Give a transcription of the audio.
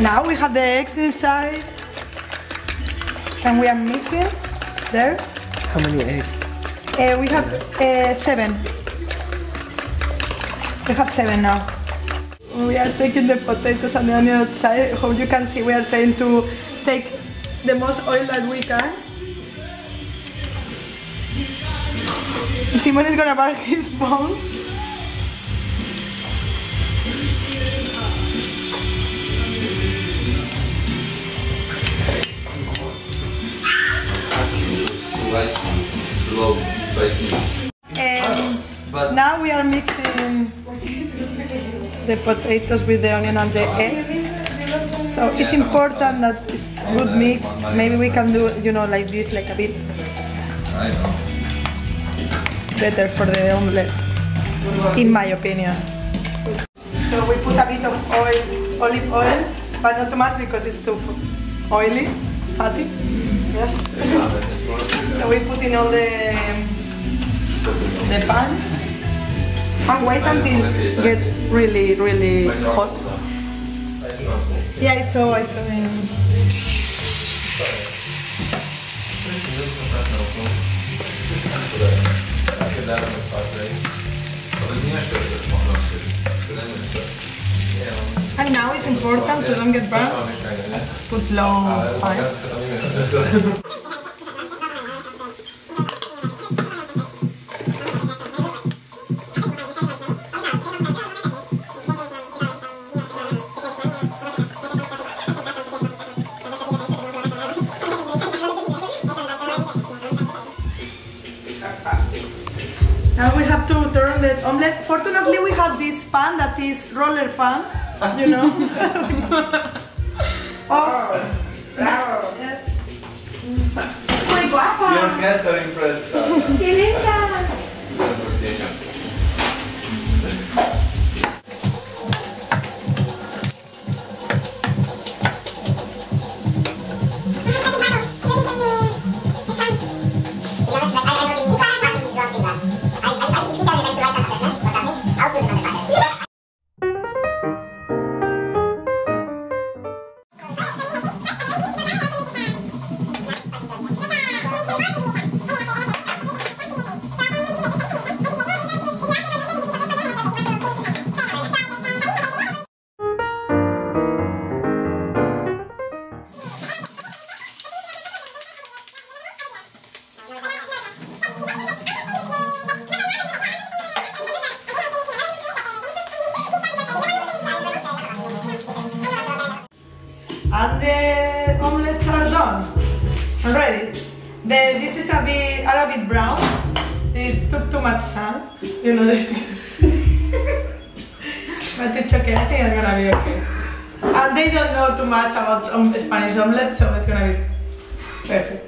Now we have the eggs inside. And we are mixing. There. How many eggs? Uh, we have uh, seven. We have seven now. We are taking the potatoes and the onion outside. How you can see, we are trying to take the most oil that we can. Simon is gonna bark his phone. slow spicy. And But now we are mixing the potatoes with the onion and the egg. So it's important that it's good mix. Maybe we can do, you know, like this, like a bit I know. better for the omelette, in my opinion. So we put a bit of oil, olive oil, but not too much because it's too oily, fatty. Yes. We put in all the the pan and wait until it get really really hot. Yeah, I saw, I saw. In, and now it's important to don't get burned. Put low fire. Now we have to turn the omelette. Fortunately, we have this pan that is roller pan, you know. oh, yeah. Muy guapa. Your guests are impressed. Tata. Qué linda. And the omelets are done. Already. The, this is a bit, are a bit brown. It took too much sun. You know this. but it's okay. I think it's gonna be okay. And they don't know too much about um, Spanish omelets, so it's gonna be perfect.